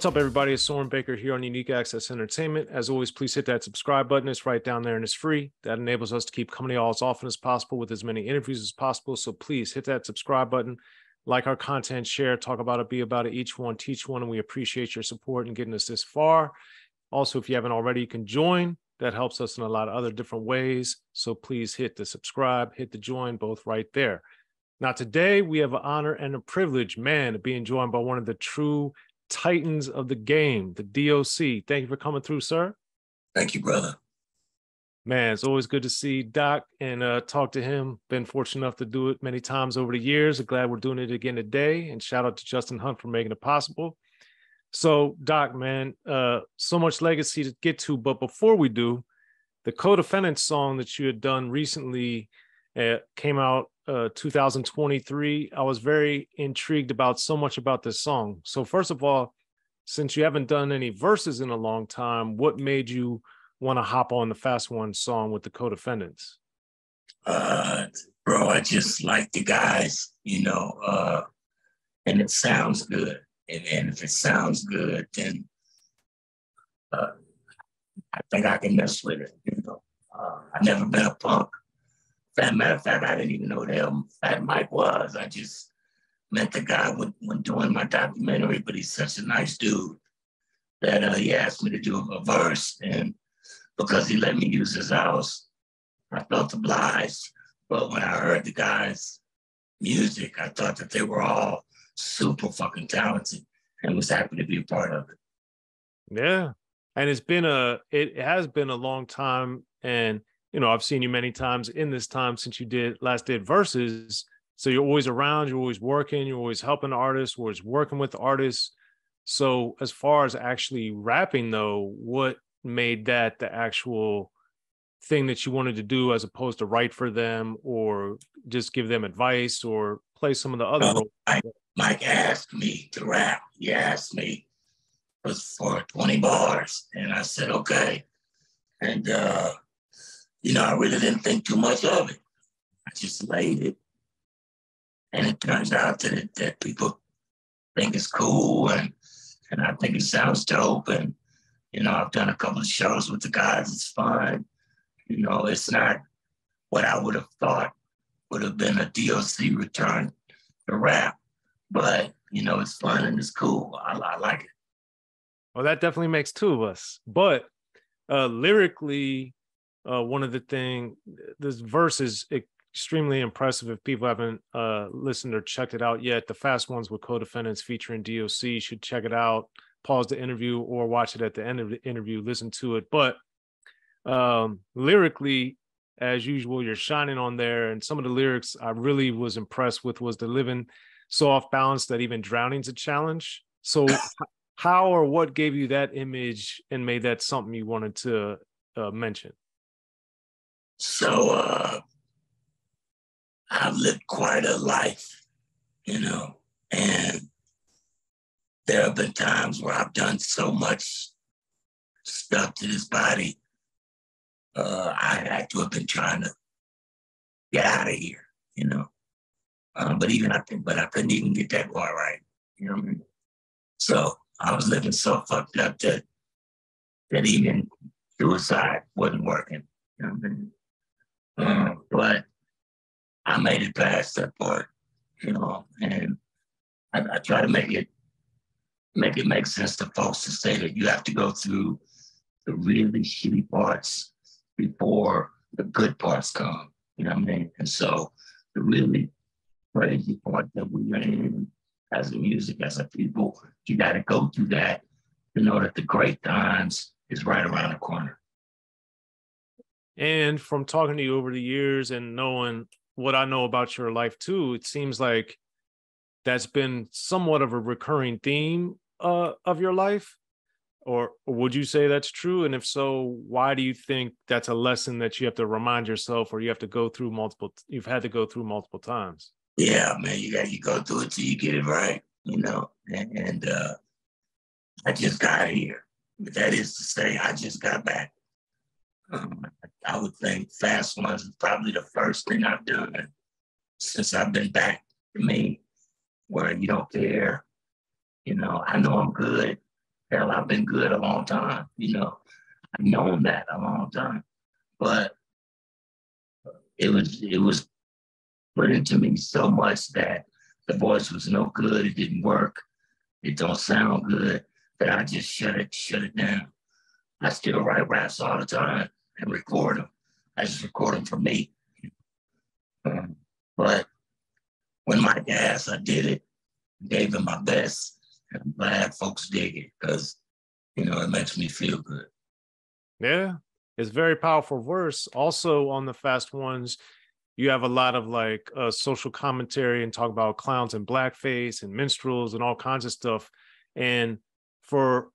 What's up, everybody? It's Soren Baker here on Unique Access Entertainment. As always, please hit that subscribe button. It's right down there and it's free. That enables us to keep coming to y'all as often as possible with as many interviews as possible. So please hit that subscribe button, like our content, share, talk about it, be about it, each one, teach one. And we appreciate your support and getting us this far. Also, if you haven't already, you can join. That helps us in a lot of other different ways. So please hit the subscribe, hit the join, both right there. Now, today we have an honor and a privilege, man, of being joined by one of the true titans of the game, the DOC. Thank you for coming through, sir. Thank you, brother. Man, it's always good to see Doc and uh, talk to him. Been fortunate enough to do it many times over the years. glad we're doing it again today. And shout out to Justin Hunte for making it possible. So, Doc, man, uh, so much legacy to get to. But before we do, the Codefendant song that you had done recently uh, came out uh, 2023. I was very intrigued about so much about this song. So first of all, since you haven't done any verses in a long time, what made you want to hop on the Fast One song with the Codefendants? Uh, bro, I just like the guys, you know, uh, and it sounds good. And, and if it sounds good, then uh, I think I can mess with it. You know, uh, I've never been a punk, that matter of fact, I didn't even know who Fat Mike was. I just met the guy when, when doing my documentary, but he's such a nice dude that uh, he asked me to do a verse. And because he let me use his house, I felt obliged. But when I heard the guys' music, I thought that they were all super fucking talented and was happy to be a part of it. Yeah. And it's been a, it has been a long time. And you know, I've seen you many times in this time since you did last did verses. So you're always around, you're always working, you're always helping artists, always working with artists. So as far as actually rapping though, what made that the actual thing that you wanted to do as opposed to write for them or just give them advice or play some of the other roles? Mike, Mike asked me to rap. He asked me for 20 bars. And I said, okay. And uh you know, I really didn't think too much of it. I just laid it. And it turns out that, it, that people think it's cool and, and I think it sounds dope. And, you know, I've done a couple of shows with the guys. It's fun. You know, it's not what I would have thought would have been a DOC return to rap. But, you know, it's fun and it's cool. I, I like it. Well, that definitely makes two of us. But uh, lyrically, uh, one of the thing this verse is extremely impressive if people haven't uh, listened or checked it out yet. The fast ones with Codefendants featuring doc should check it out pause the interview or watch it at the end of the interview listen to it. But um, lyrically as usual you're shining on there and some of the lyrics i really was impressed with was the living so off balance that even drowning's a challenge. So how or what gave you that image and made that something you wanted to uh, mention so uh, I've lived quite a life, you know, and there have been times where I've done so much stuff to this body. Uh, I had to have been trying to get out of here, you know. Um, but even I think, but I couldn't even get that part right. You know what I mean? So I was living so fucked up that that even suicide wasn't working. You know what I mean? But I made it past that part, you know, and I, I try to make it make it make sense to folks to say that you have to go through the really shitty parts before the good parts come. You know what I mean? And so the really crazy part that we are in as a music, as a people, you got to go through that to know that the great times is right around the corner. And from talking to you over the years and knowing what I know about your life too, it seems like that's been somewhat of a recurring theme uh, of your life. Or, would you say that's true? And if so, why do you think that's a lesson that you have to remind yourself or you have to go through multiple, you've had to go through multiple times? Yeah, man, you got you go through it till you get it right, you know. And, and uh, I just got here. That is to say, I just got back. I would think Fast Ones is probably the first thing I've done since I've been back to me, where you don't care. You know, I know I'm good. hell, I've been good a long time, you know. I've known that a long time. But it was it was put into me so much that the voice was no good, it didn't work, it don't sound good, that I just shut it, shut it down. I still write raps all the time and record them. I just record them for me. Um, but when my gas, I did it, gave it my best. I'm glad folks dig it because, you know, it makes me feel good. Yeah, it's very powerful verse. Also on the fast ones, you have a lot of like uh, social commentary and talk about clowns and blackface and minstrels and all kinds of stuff. And for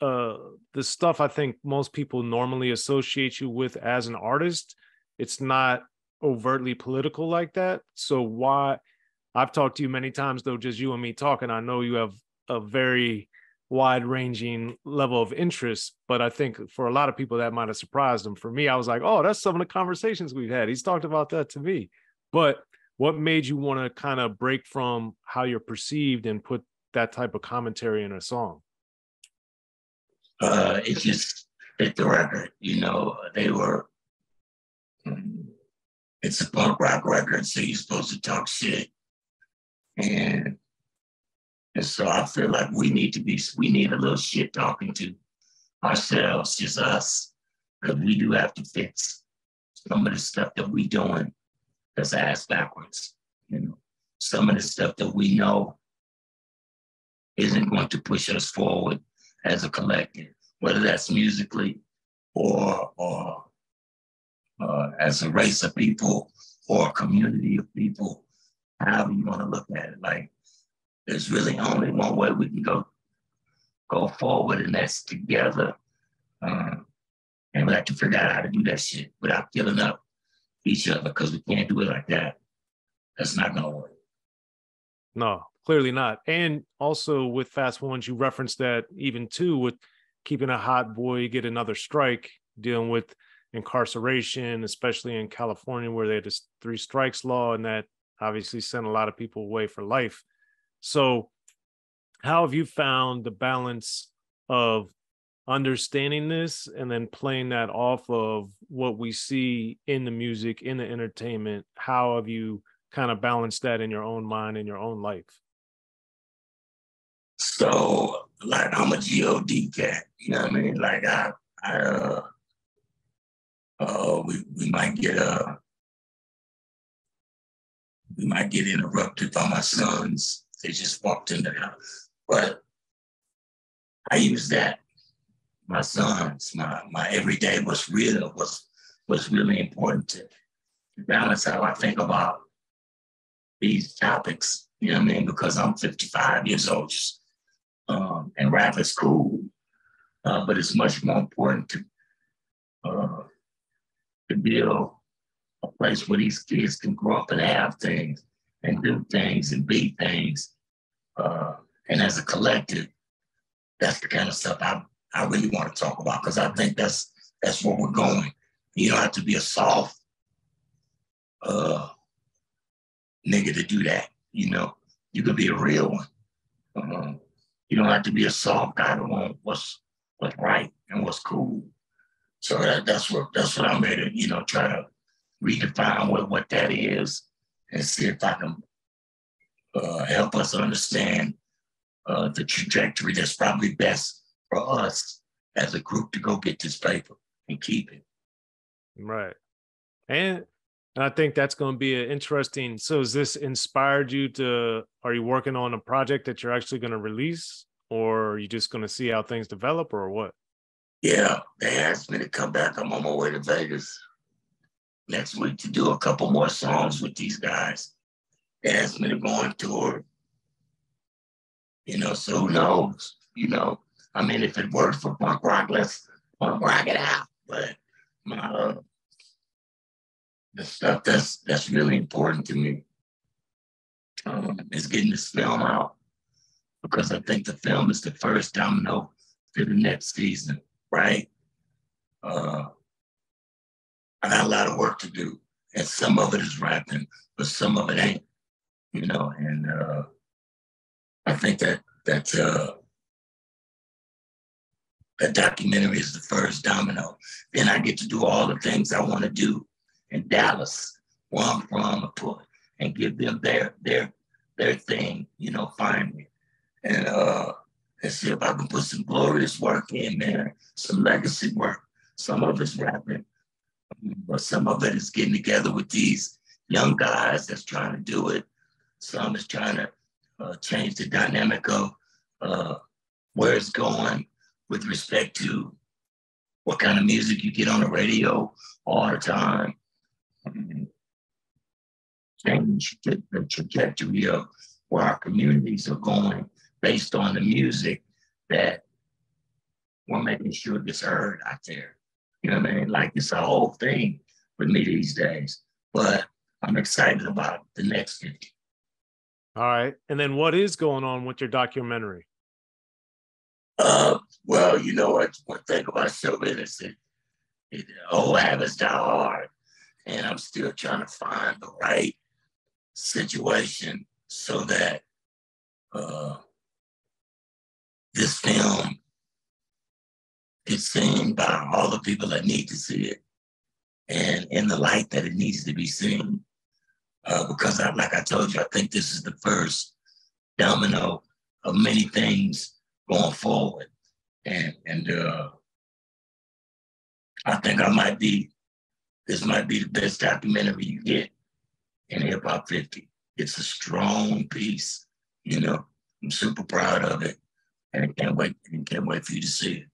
uh, the stuff I think most people normally associate you with as an artist, it's not overtly political like that. So why I've talked to you many times though, just you and me talking. I know you have a very wide ranging level of interest, but I think for a lot of people that might have surprised them. For me, I was like, oh, that's some of the conversations we've had. He's talked about that to me. But what made you want to kind of break from how you're perceived and put that type of commentary in a song? Uh, it just fit the record. You know, they were it's a punk rock record, so you're supposed to talk shit. And and so I feel like we need to be, we need a little shit talking to ourselves, just us, because we do have to fix some of the stuff that we doing that's ass backwards. You know, some of the stuff that we know isn't going to push us forward as a collective, whether that's musically or or uh, as a race of people or a community of people, however you want to look at it. Like, there's really only one way we can go go forward, and that's together. Um, and we have to figure out how to do that shit without killing up each other because we can't do it like that. That's not gonna work. No, clearly not. And also with fast ones, you referenced that even too with keeping a hot boy get another strike, dealing with incarceration, especially in California, where they had this three strikes law, and that obviously sent a lot of people away for life. So, how have you found the balance of understanding this and then playing that off of what we see in the music, in the entertainment? How have you kind of balanced that in your own mind, in your own life? So, like, I'm a God cat. You know what I mean? Like, I, I, uh, uh, we, we might get uh, we might get interrupted by my sons. They just walked in the house. But I use that. My sons, my my everyday was real was was really important to balance how I think about these topics. You know what I mean? Because I'm 55 years old, just, um, and rap is cool, uh, but it's much more important to uh, to build a place where these kids can grow up and have things and do things and be things. Uh, and as a collective, that's the kind of stuff I, I really want to talk about because I think that's that's where we're going. You don't have to be a soft uh, nigga to do that. You know, you could be a real one. Uh, you don't have to be a soft guy to want what's what's right and what's cool. So that, that's what that's what I'm here to, you know, try to redefine what, what that is and see if I can uh, help us understand uh, the trajectory that's probably best for us as a group to go get this paper and keep it. Right. And I think that's going to be an interesting. So, has this inspired you to? Are you working on a project that you're actually going to release, or are you just going to see how things develop, or what? Yeah, they asked me to come back. I'm on my way to Vegas next week to do a couple more songs with these guys. They asked me to go on tour. You know, so who knows? You know, I mean, if it works for punk rock, let's punk rock it out. But my uh, the stuff that's that's really important to me um, is getting this film out because I think the film is the first domino for the next season right? Uh, I got a lot of work to do, and some of it is rapping, but some of it ain't, you know. And uh, I think that that uh, that documentary is the first domino. Then I get to do all the things I want to do in Dallas, where I'm from, and give them their their their thing, you know, finally. And uh and see if I can put some glorious work in there, some legacy work. Some of it's rapping, but some of it is getting together with these young guys that's trying to do it. Some is trying to uh, change the dynamic of uh, where it's going with respect to what kind of music you get on the radio all the time. Change the, the trajectory of where our communities are going based on the music that we're making sure gets heard out there. You know what I mean? Like it's a whole thing with me these days. But I'm excited about the next 50. All right. And then what is going on with your documentary? Uh, well, you know what? One thing about show business, it, it old habits die hard. And I'm still trying to find the right situation so that uh, this film is seen by all the people that need to see it and in the light that it needs to be seen. Uh, because, I, like I told you, I think this is the first domino of many things going forward. And, and uh, I think I might be, this might be the best documentary you get in Hip Hop 50. It's a strong piece, you know. I'm super proud of it and I can't wait, and can't wait for you to see it.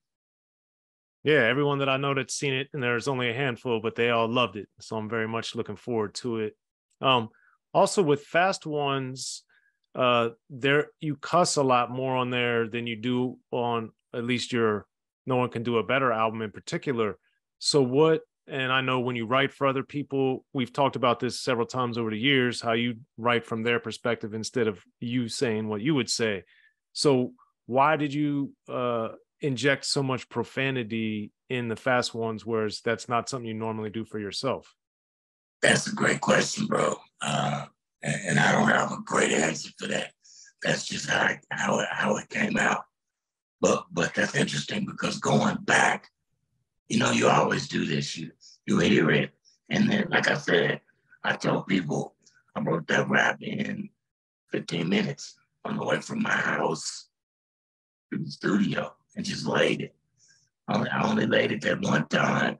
Yeah, everyone that I know that's seen it, and there's only a handful, but they all loved it. So I'm very much looking forward to it. Um, also with Fast Ones, uh, there you cuss a lot more on there than you do on at least your No One Can Do It Better album in particular. So what and I know when you write for other people, we've talked about this several times over the years, how you write from their perspective instead of you saying what you would say. So why did you uh, inject so much profanity in the fast ones, whereas that's not something you normally do for yourself? That's a great question, bro. Uh, and, I don't have a great answer for that. That's just how it, how how it came out. But but that's interesting because going back, you know, you always do this. You you hear it, and then like I said, I told people I wrote that rap in 15 minutes on the way from my house to the studio and just laid it. I only laid it that one time,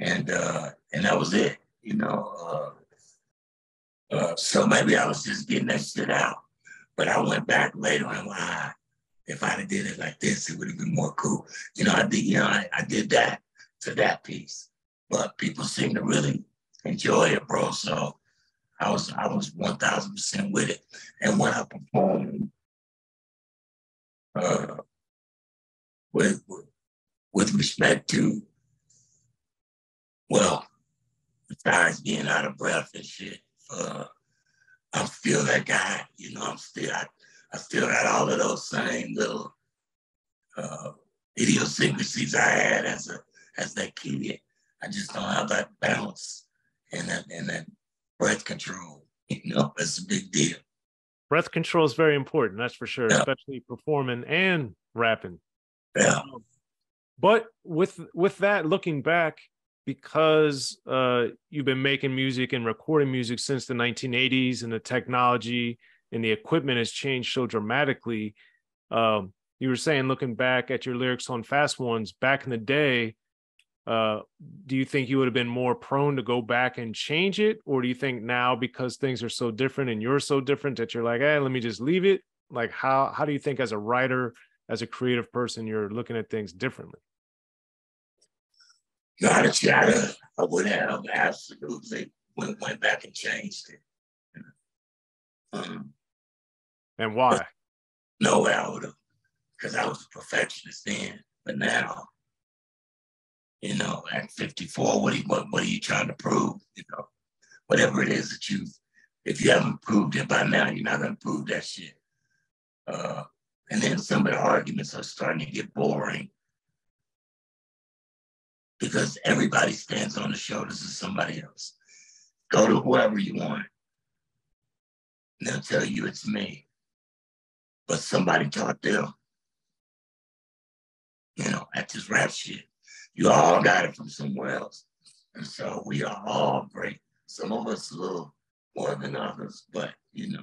and uh, and that was it. You know, uh, uh, so maybe I was just getting that shit out. But I went back later and why if I'd have did it like this, it would have been more cool. You know, I did, you know, I, I did that to that piece. But people seem to really enjoy it, bro. So I was I was one thousand percent with it. And when I performed uh, with, with respect to, well, besides being out of breath and shit, uh, I'm still that guy. You know, I'm still, I, I still got all of those same little uh, idiosyncrasies I had as a as that kid. I just don't have that balance and that and that breath control. You know, that's a big deal breath control is very important that's for sure yeah. especially performing and rapping yeah um, but with with that looking back because uh, you've been making music and recording music since the 1980s and the technology and the equipment has changed so dramatically. Um, you were saying looking back at your lyrics on fast ones back in the day uh, do you think you would have been more prone to go back and change it? Or do you think now because things are so different and you're so different that you're like hey let me just leave it like how how do you think as a writer as a creative person you're looking at things differently? Not a shadow. I would have absolutely went, went back and changed it. Um, and why no way i would have because i was a perfectionist then but now you know, at 54, what are you, what, what are you trying to prove? You know, whatever it is that you, if you haven't proved it by now, you're not going to prove that shit. Uh, and then some of the arguments are starting to get boring because everybody stands on the shoulders of somebody else. Go to whoever you want. And they'll tell you it's me. But somebody taught them. you know, at this rap shit. You all got it from somewhere else. And so we are all great. Some of us a little more than others, but you know,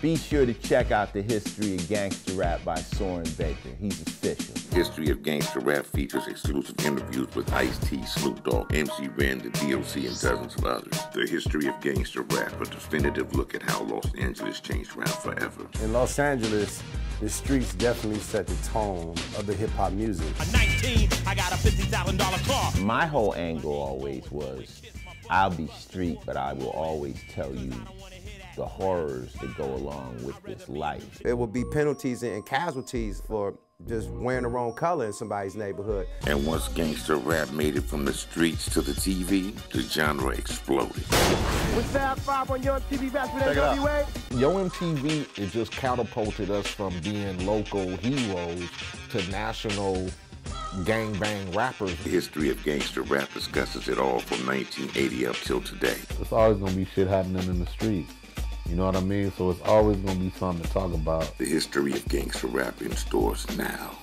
be sure to check out the history of gangster rap by Soren Baker. He's official. History of Gangster Rap features exclusive interviews with Ice-T, Snoop Dogg, MC Ren, the DOC, and dozens of others. The History of Gangster Rap, a definitive look at how Los Angeles changed rap forever. In Los Angeles, the streets definitely set the tone of the hip hop music. A 19, I got a $50,000 car. My whole angle always was I'll be street, but I will always tell you the horrors that go along with this life. It will be penalties and casualties for just wearing the wrong color in somebody's neighborhood. And once gangster rap made it from the streets to the TV, the genre exploded. With Fab 5 on Yo MTV Raps with NWA. Yo MTV, it just catapulted us from being local heroes to national gang bang rappers. The history of gangster rap discusses it all from 1980 up till today. It's always gonna be shit happening in the streets. You know what I mean? So it's always gonna be something to talk about. The history of gangster rap in stores now.